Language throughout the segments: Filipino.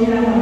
llegar a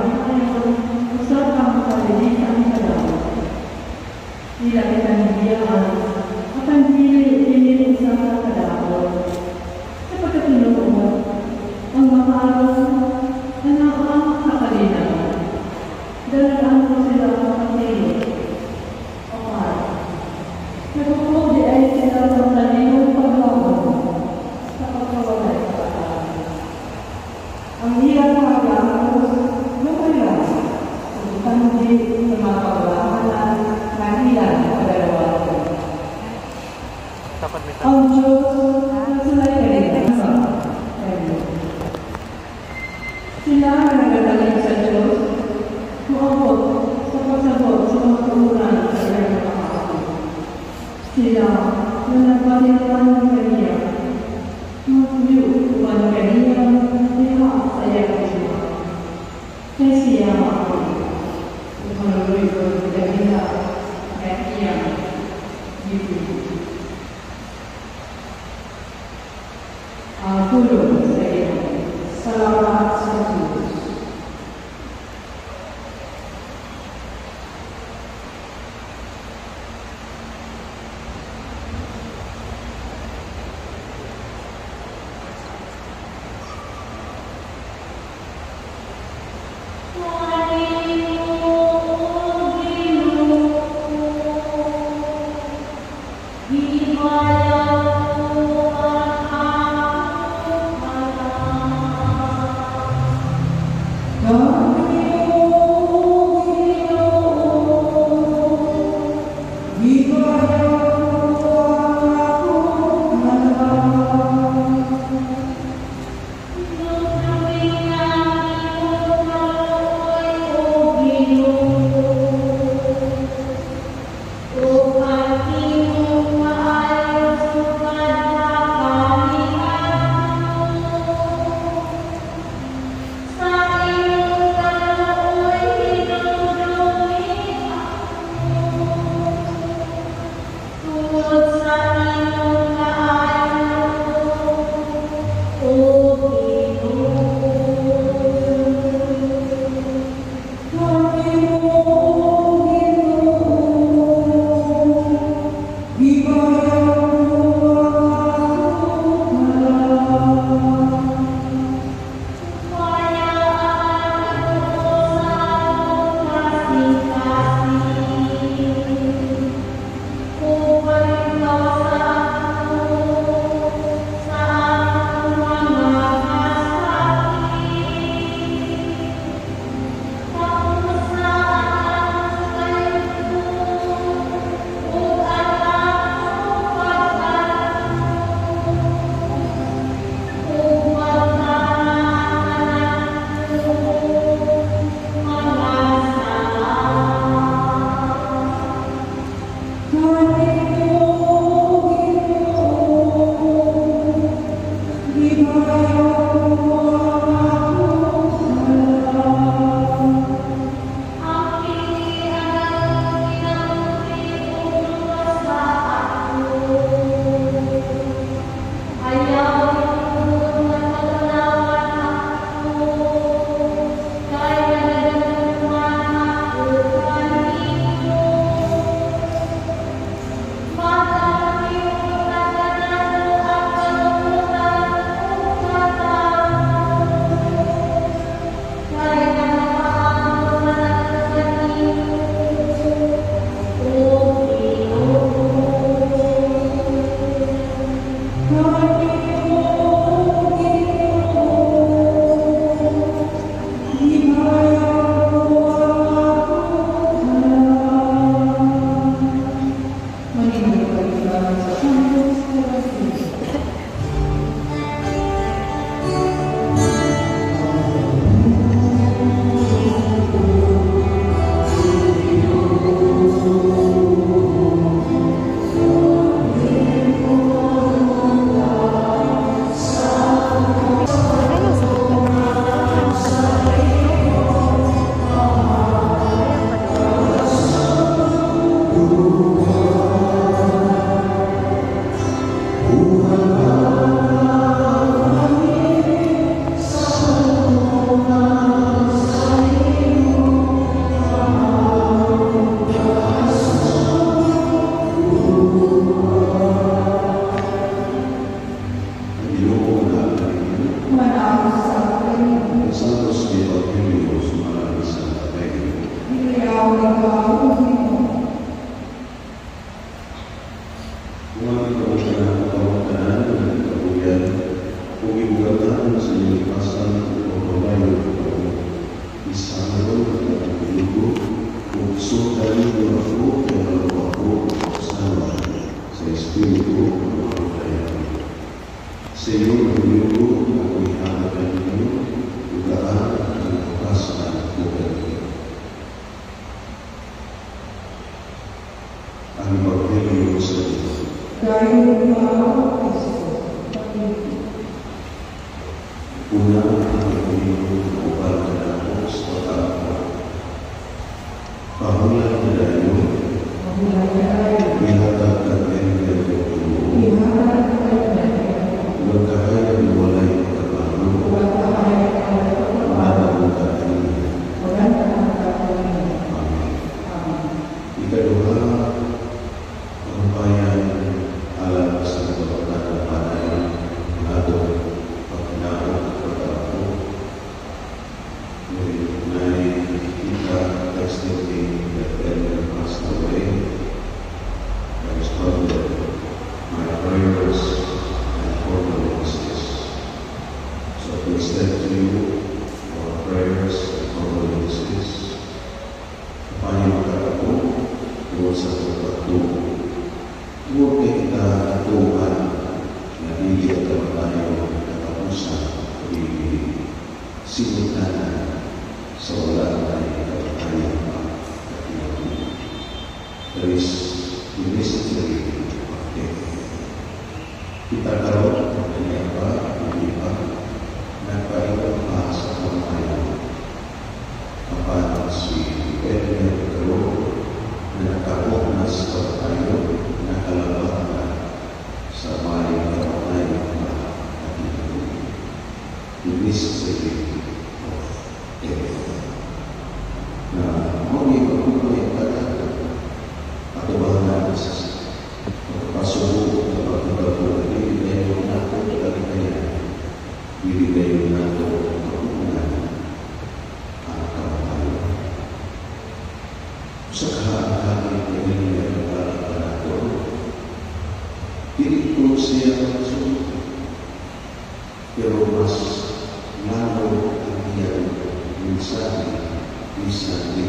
sangue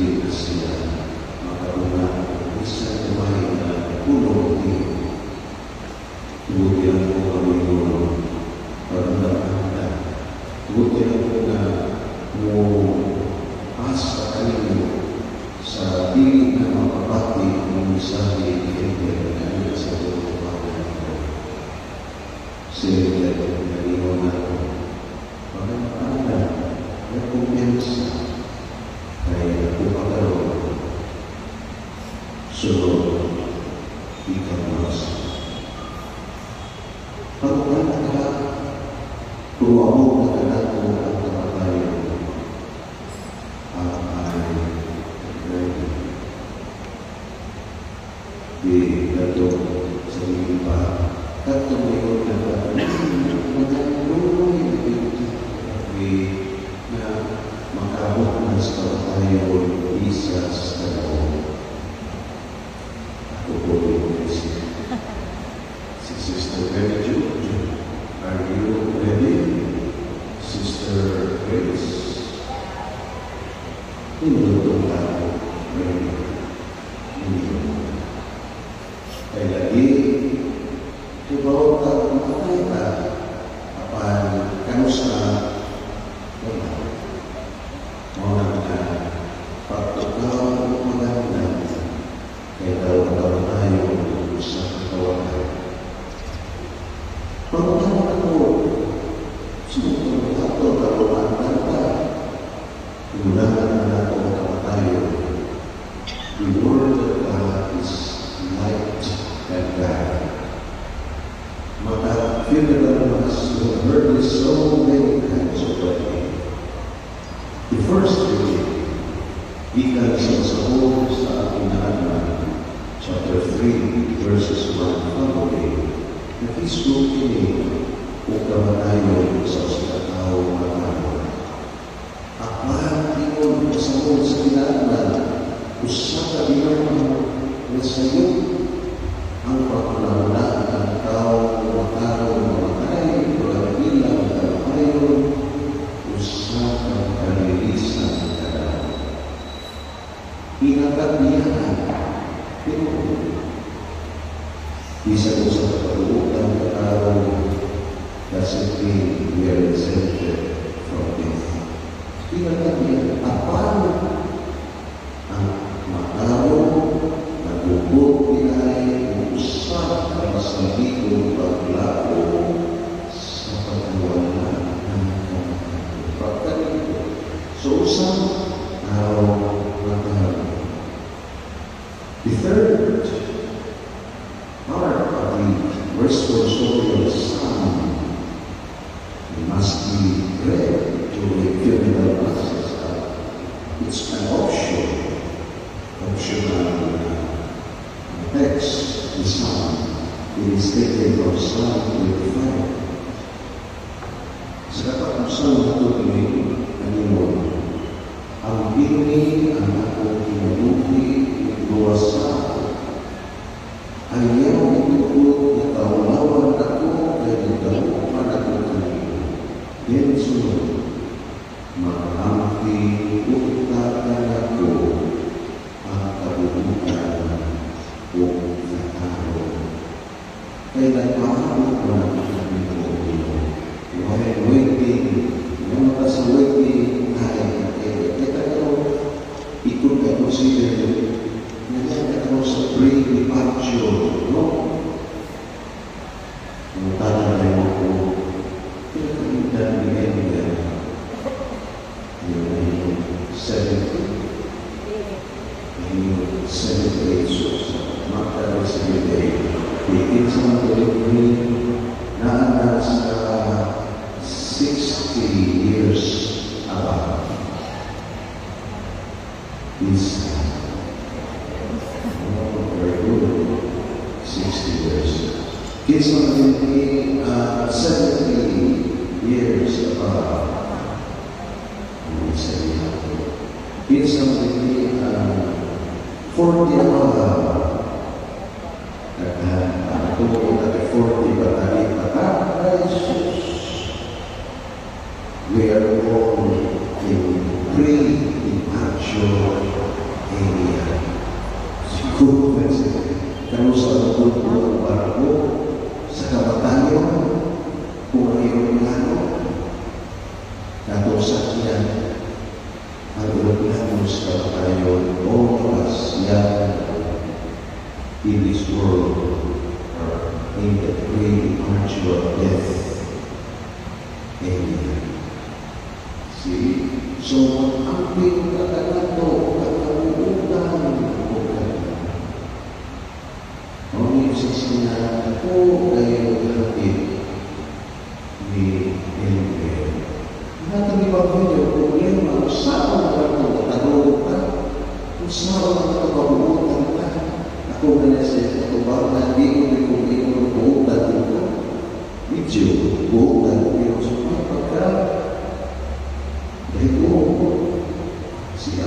The first reading begins as the whole study in Adonai, chapter 3, verses 1 following, The Kristo kini o kamatayon sa usikataw ng tao. Akbang ingon sa whole sa kinaanan, usap ka bilang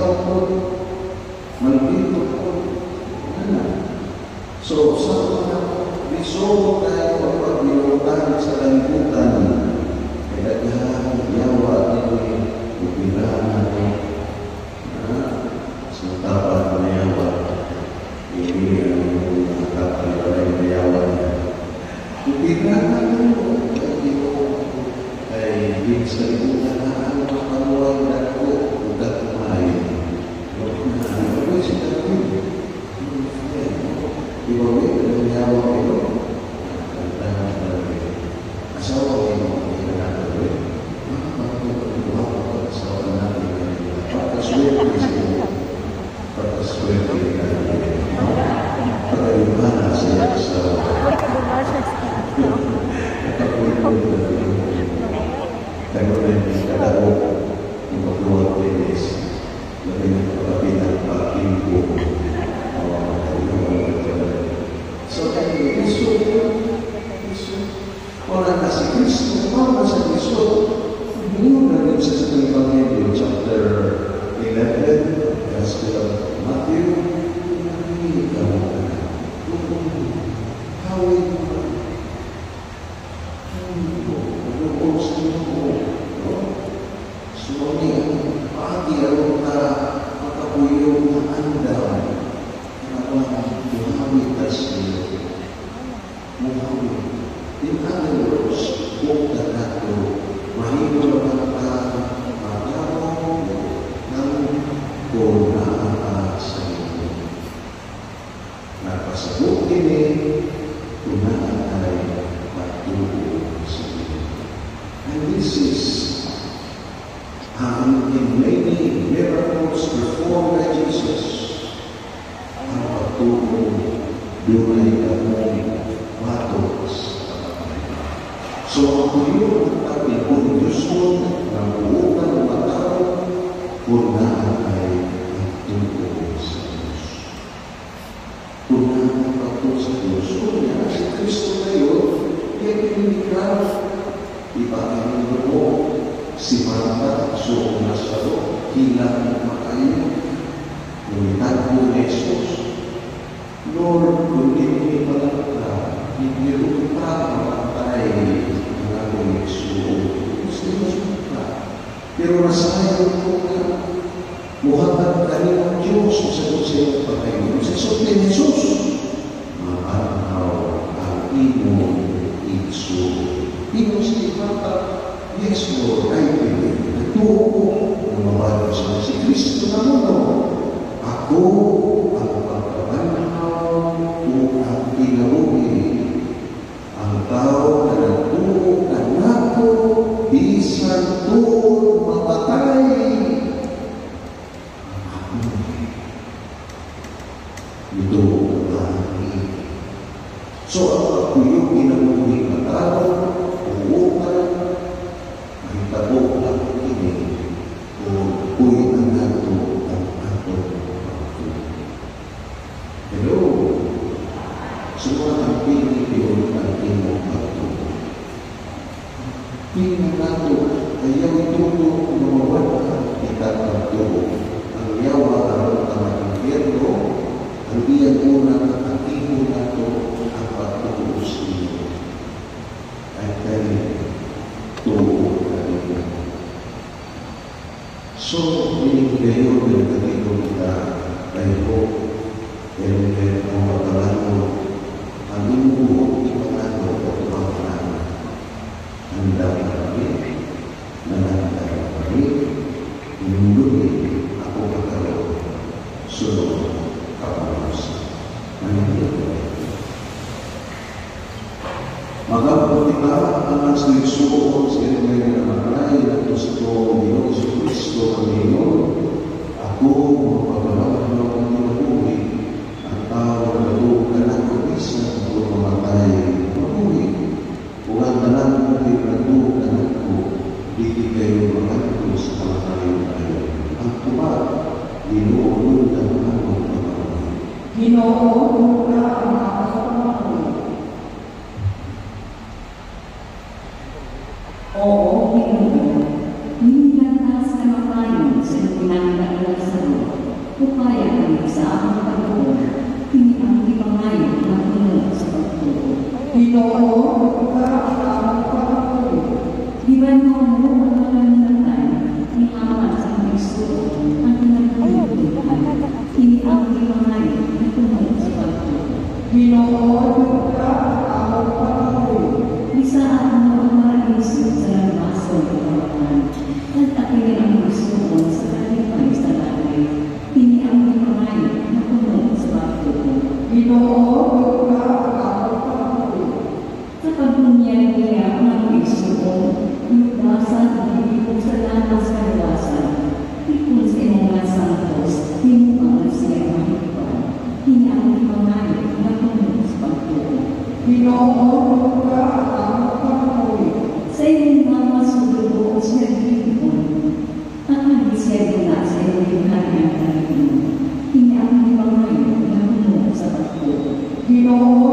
ikaw po, malapit po, ganun. So, sa mga, may sobo tayo kapag nilutan sa langit lumalayo ng mato sa kamatayan. So ang tuyo ng ating kondisyon ng buukan ng matao, unahan ay ang tuyo sa Diyos. Unahan ang patuloy sa Diyos. Unahan si Kristo ngayon, kaya pinigyan, ipakinggan mo si Marta, so unas sa loob, hilang sagot ka, muhabbat ka rin ang Diyos, ang sagot sa iyong patay mo. Sa sagot ni Jesus, maaraw ang imong iso. Imong si Papa, yes Lord, I believe. Natuo ko, lumabalo sa si Kristo na mo, ako itu ketika kita lengkuk yang ya, menjadi no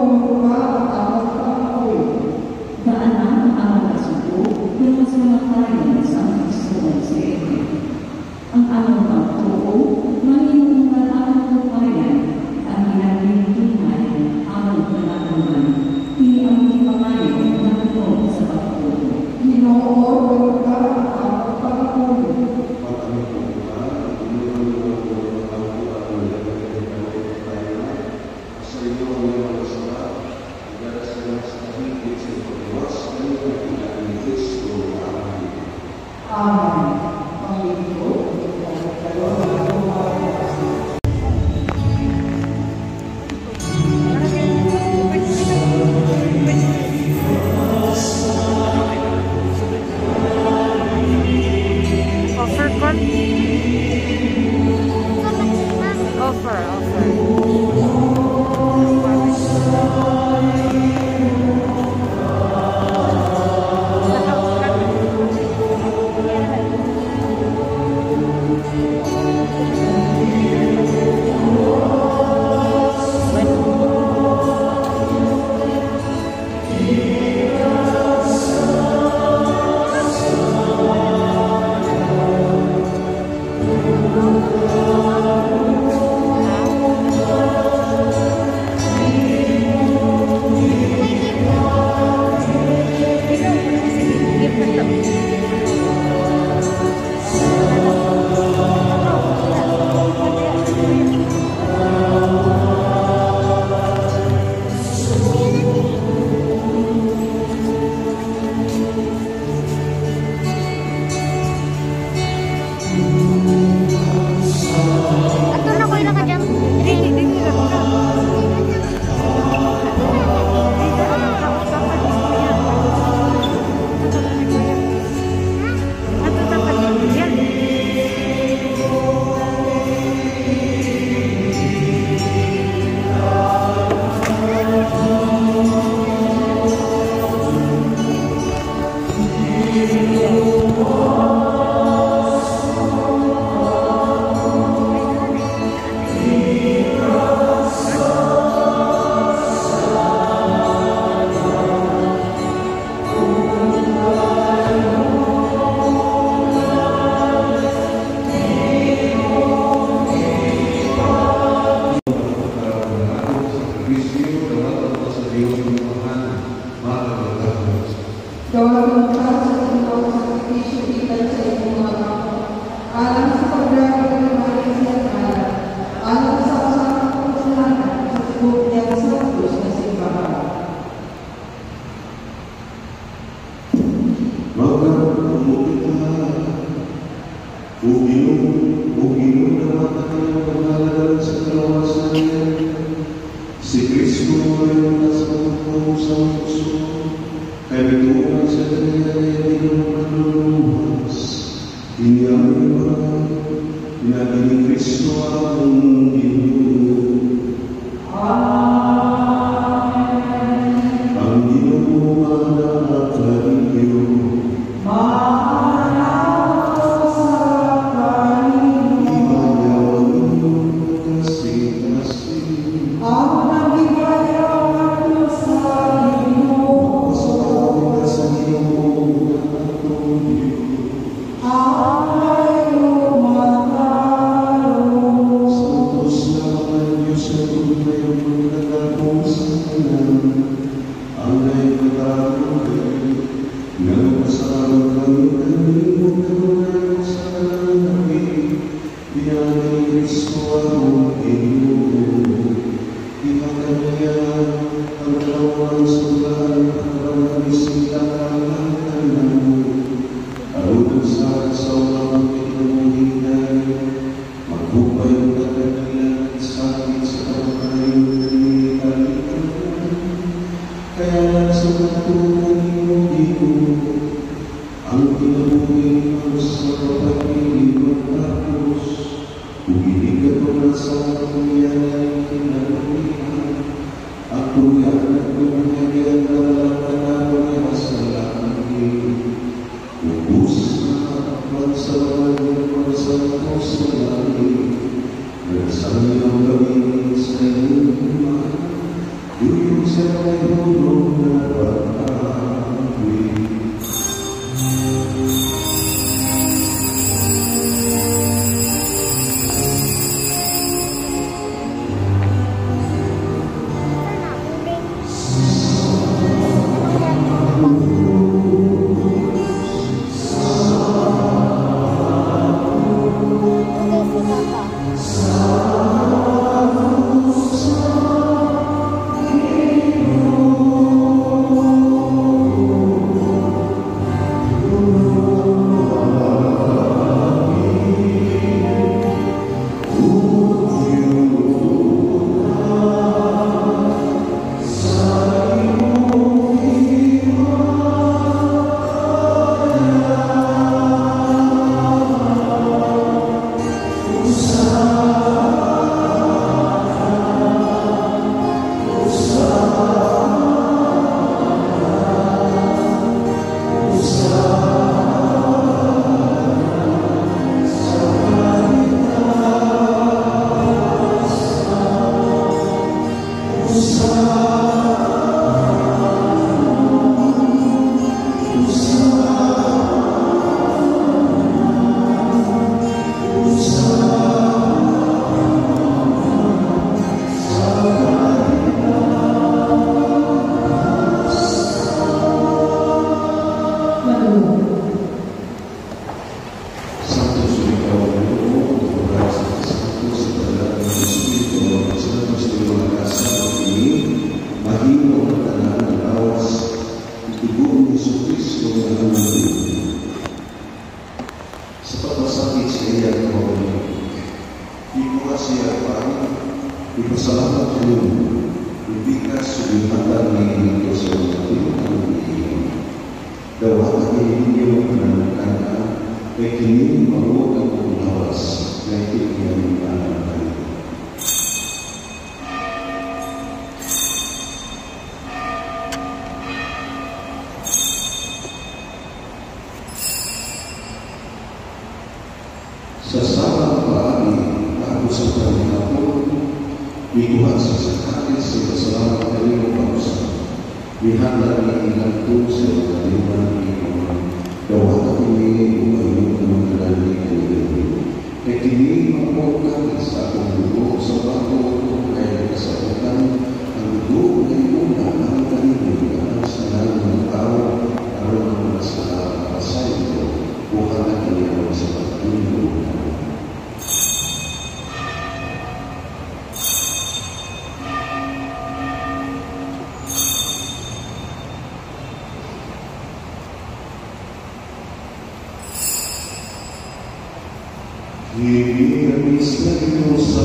Divina misericórdia,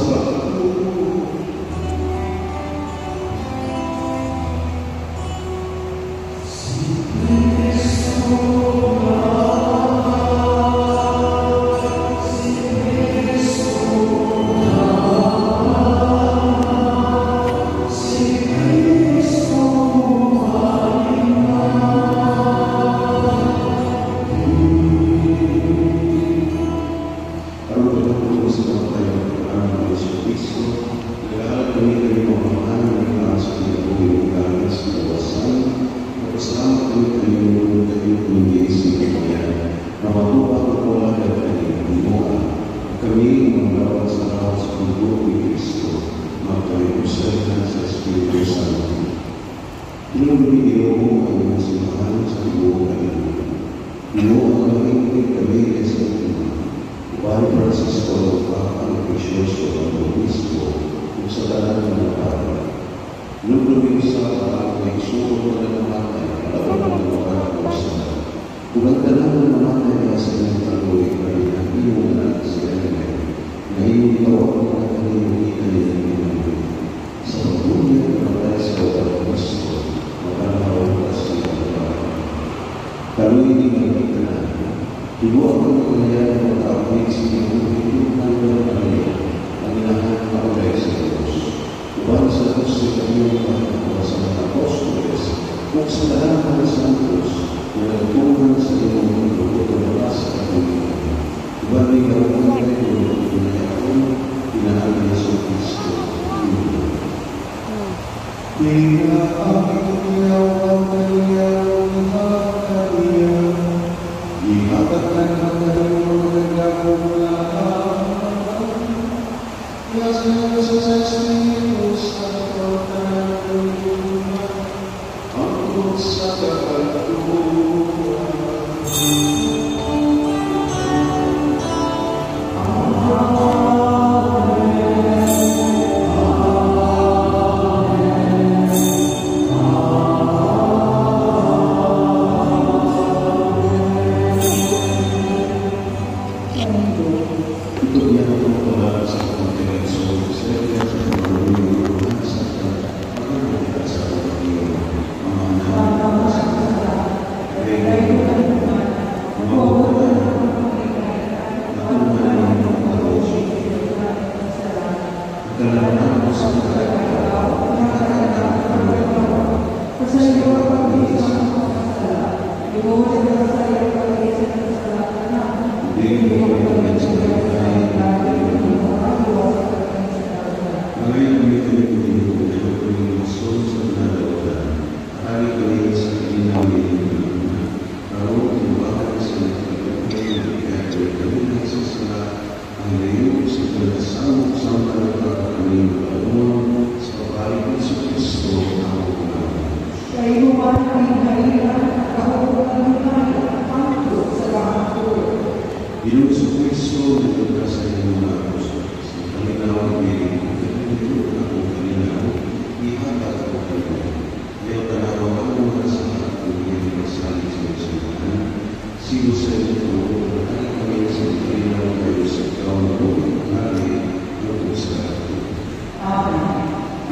We are.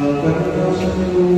Ang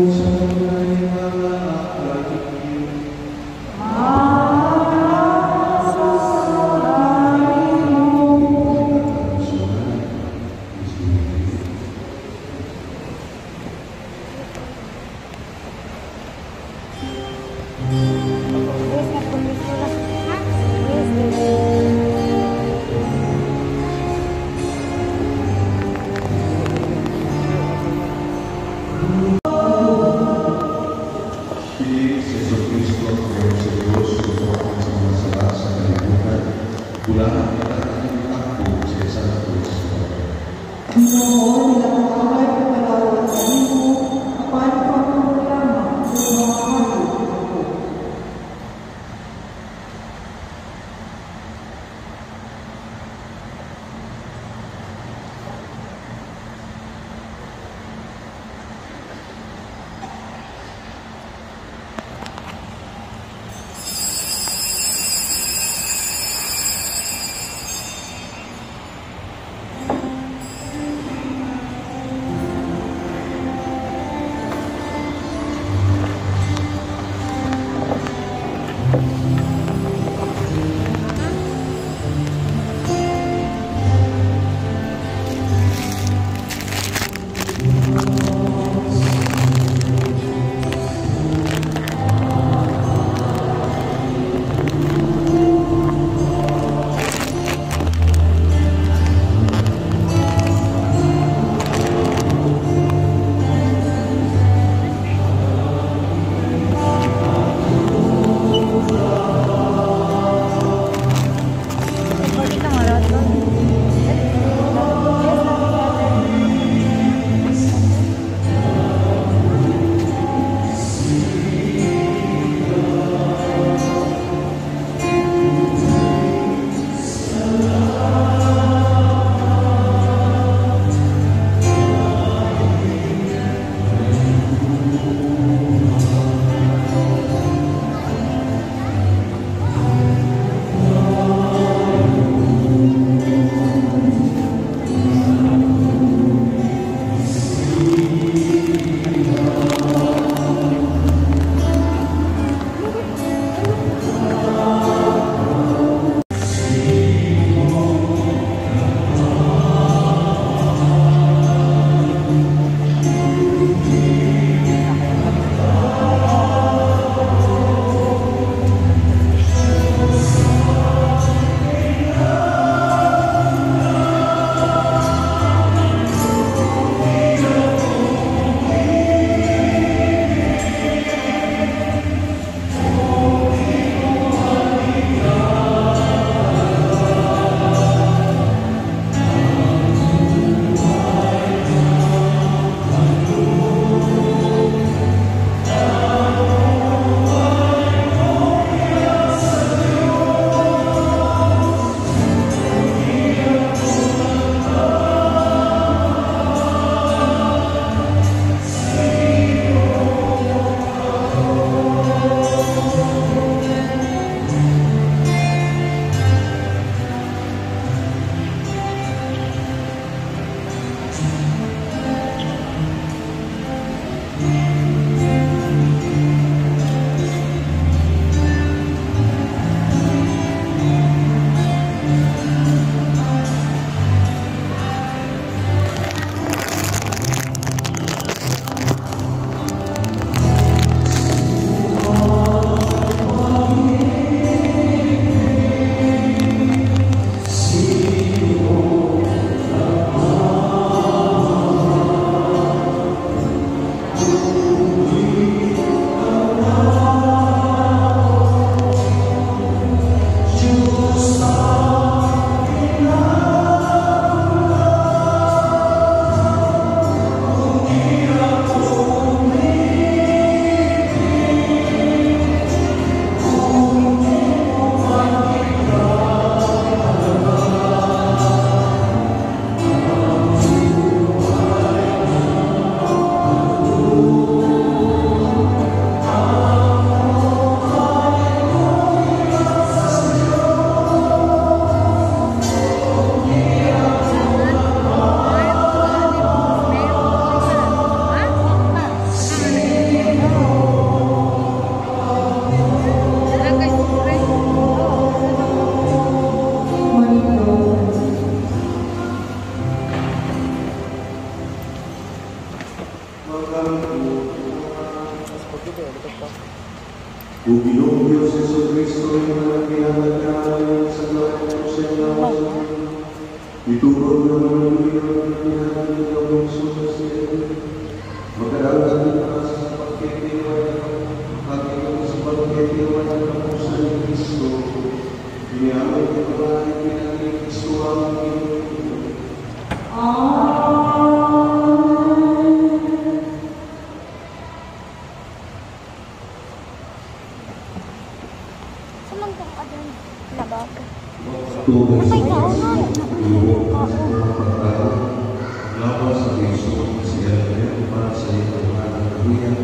kaluyan,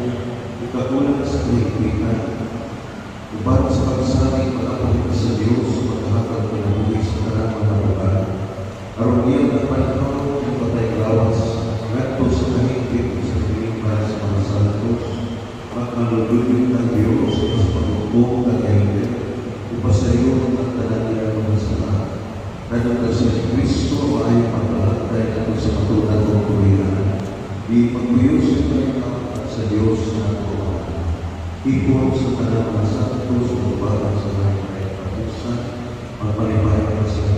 ikatulad sa kaligpitan. Ubat sa pagsabi, makapalit sa Diyos, maghahatag ng buwis na ramang nabagal. Aruniyan ang panahon ng patay lawas, nagto sa kahigpit sa kaligpitan sa mga santos, makalulunin ng Diyos sa pagkukuha Ibu saudara bahasa terus berubah selain mereka paling Ibu yang masih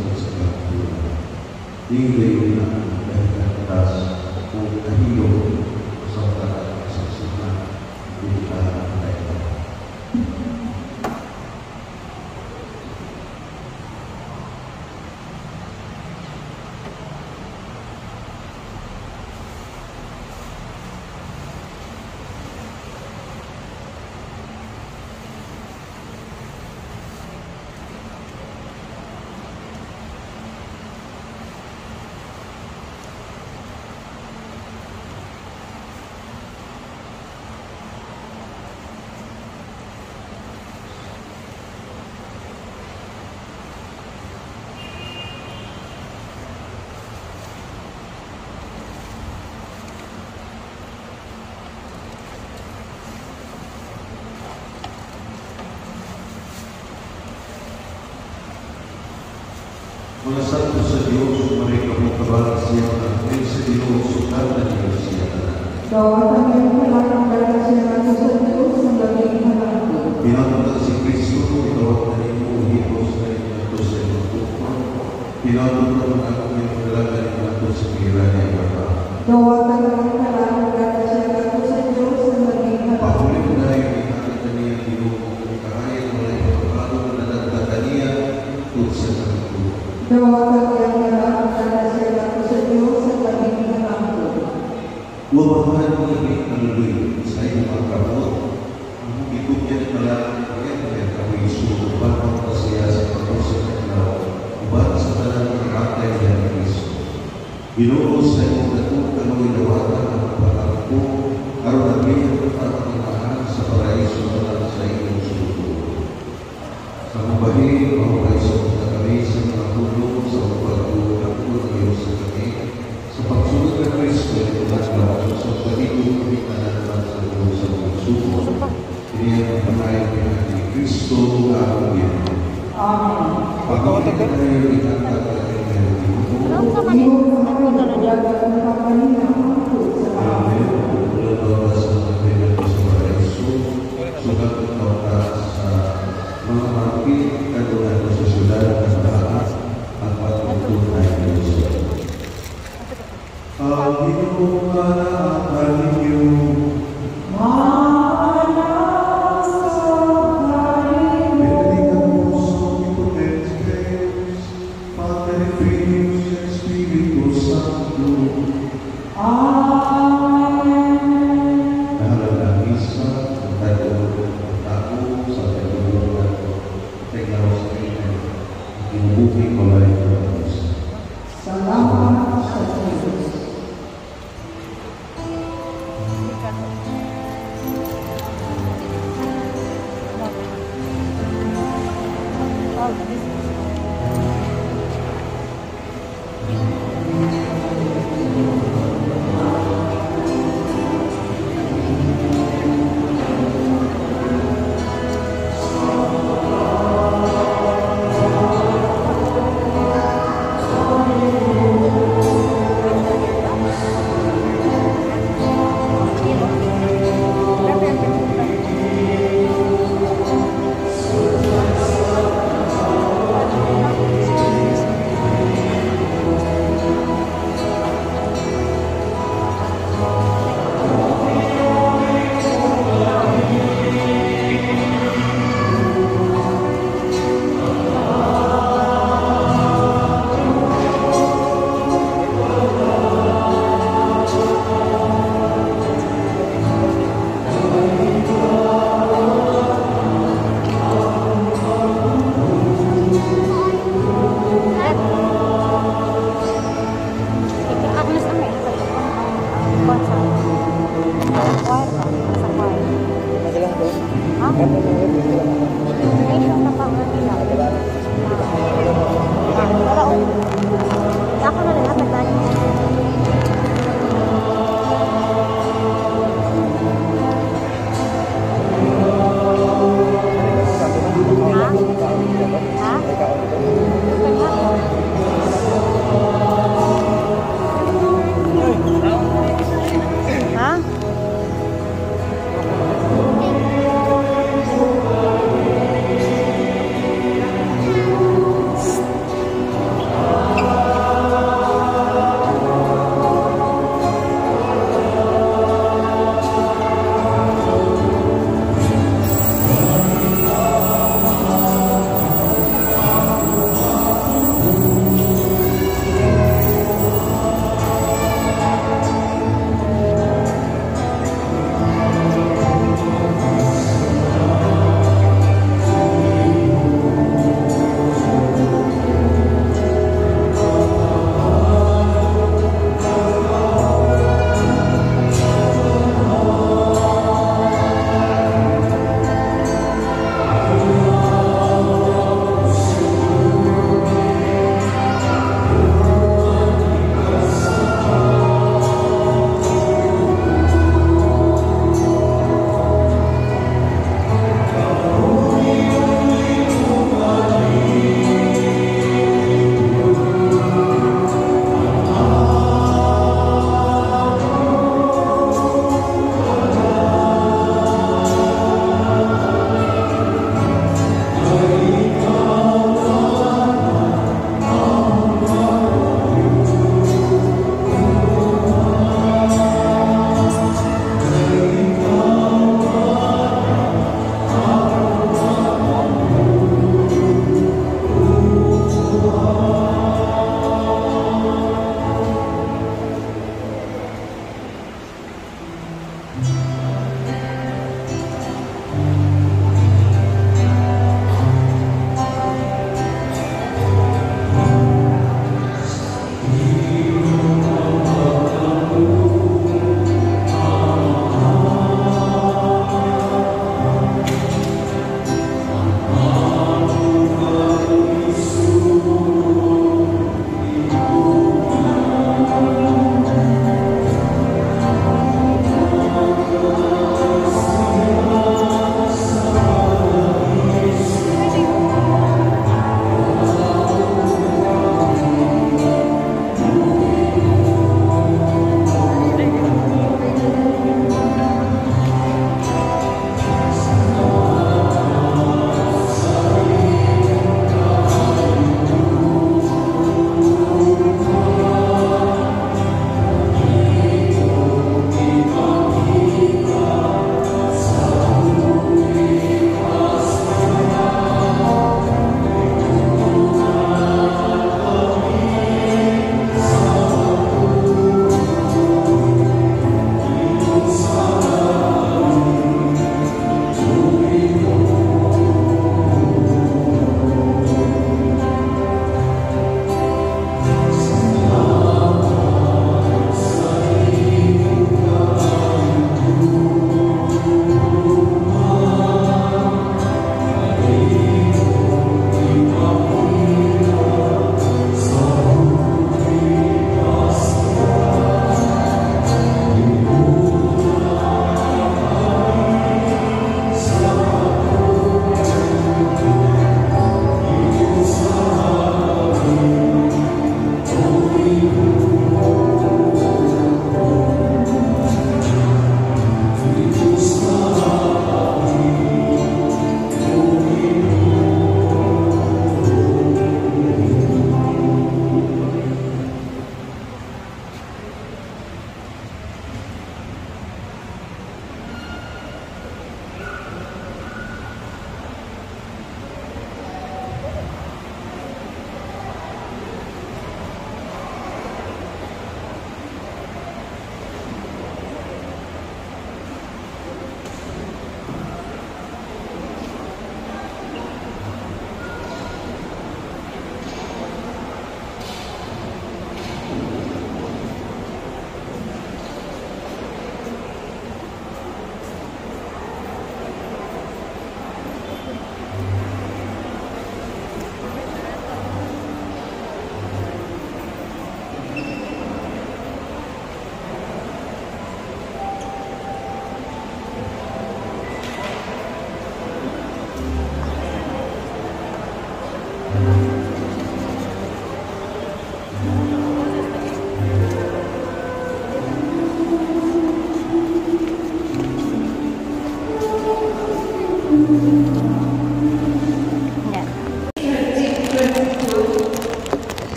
todos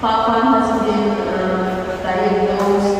Papa has been uh, diagnosed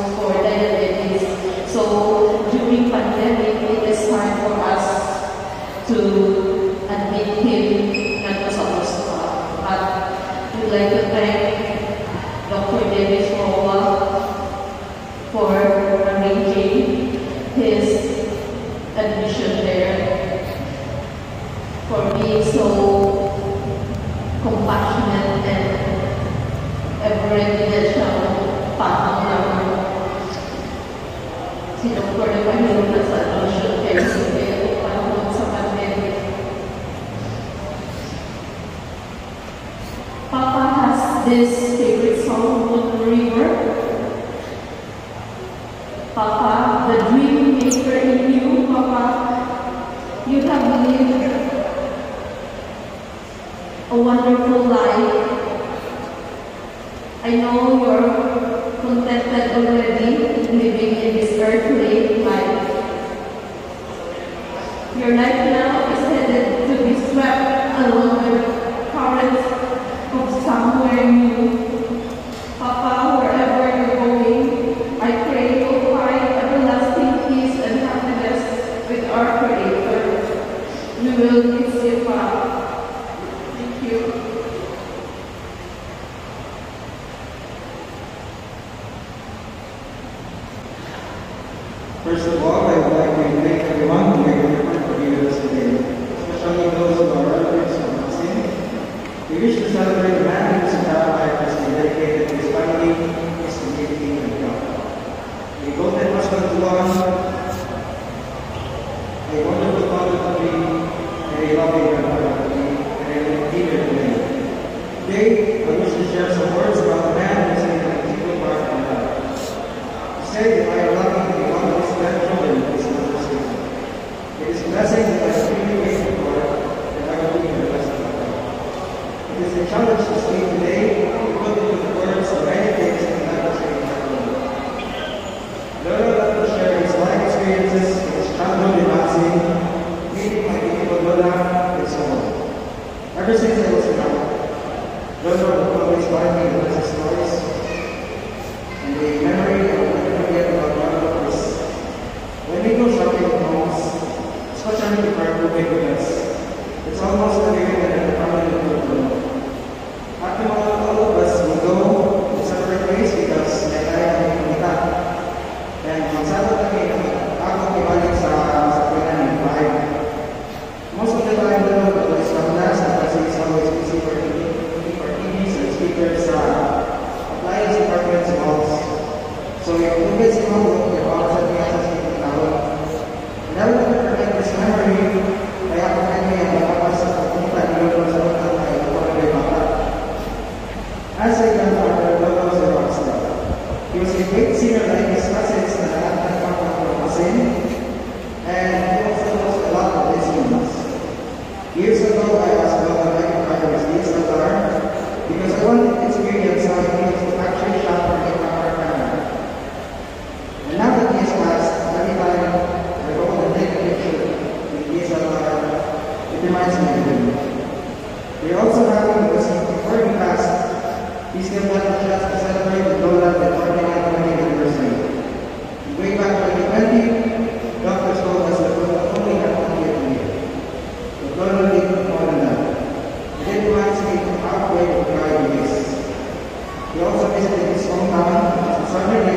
Dios, que son tan